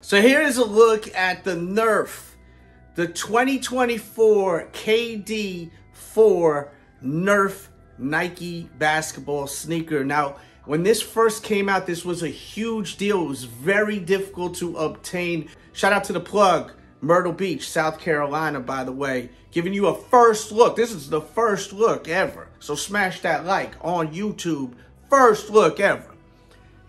So here's a look at the Nerf, the 2024 KD4 Nerf Nike basketball sneaker. Now, when this first came out, this was a huge deal. It was very difficult to obtain. Shout out to the plug, Myrtle Beach, South Carolina, by the way, giving you a first look. This is the first look ever. So smash that like on YouTube. First look ever.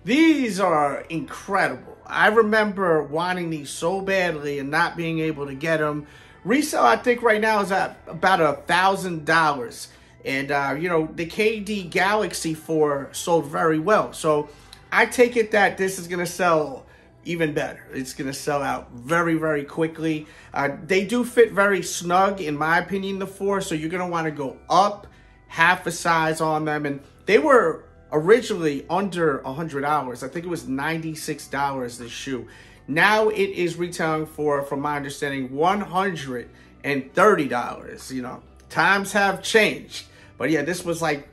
These are incredible. I remember wanting these so badly and not being able to get them. Resale, I think right now is at about a thousand dollars. And, uh, you know, the KD Galaxy 4 sold very well. So I take it that this is going to sell even better. It's going to sell out very, very quickly. Uh, they do fit very snug, in my opinion, the 4. So you're going to want to go up half a size on them. And they were originally under a hundred dollars. I think it was ninety six dollars this shoe. Now it is retailing for, from my understanding, one hundred and thirty dollars. You know, times have changed, but yeah, this was like.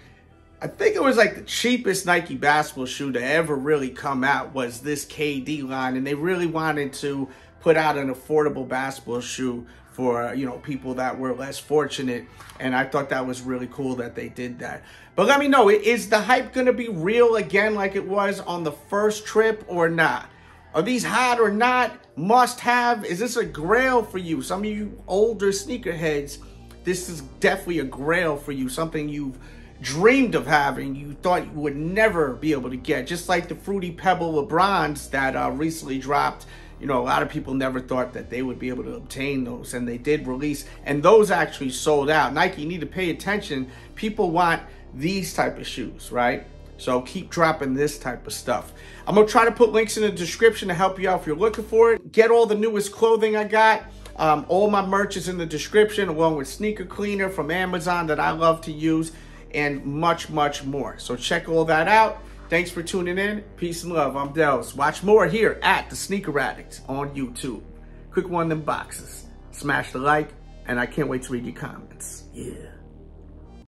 I think it was like the cheapest Nike basketball shoe to ever really come out was this KD line, and they really wanted to put out an affordable basketball shoe for you know people that were less fortunate and i thought that was really cool that they did that. But let me know is the hype going to be real again like it was on the first trip or not? Are these hot or not? Must have? Is this a grail for you? Some of you older sneakerheads this is definitely a grail for you something you've dreamed of having you thought you would never be able to get just like the fruity pebble lebrons that uh, recently dropped you know, a lot of people never thought that they would be able to obtain those, and they did release, and those actually sold out. Nike, you need to pay attention. People want these type of shoes, right? So keep dropping this type of stuff. I'm gonna try to put links in the description to help you out if you're looking for it. Get all the newest clothing I got. Um, all my merch is in the description, along with sneaker cleaner from Amazon that I love to use, and much, much more. So check all that out. Thanks for tuning in. Peace and love. I'm Dels. Watch more here at The Sneaker Addict on YouTube. Click one of them boxes. Smash the like, and I can't wait to read your comments. Yeah.